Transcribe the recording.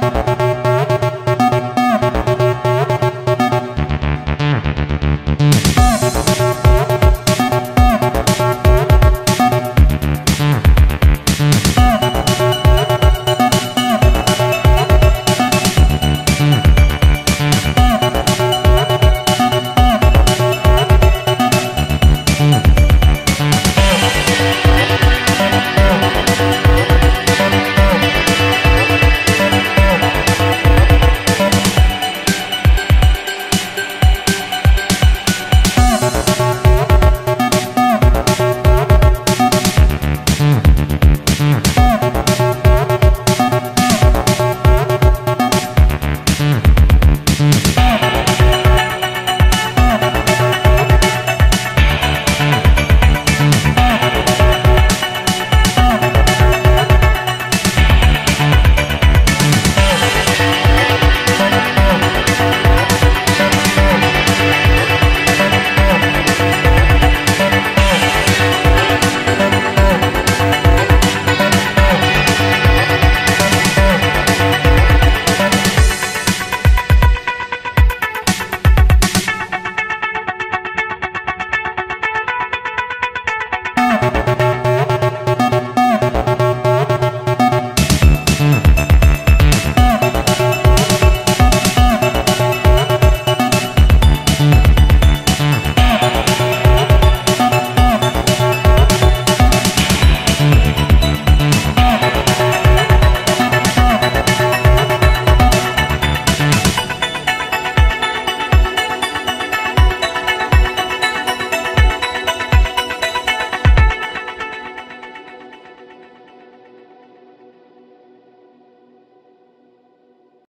Música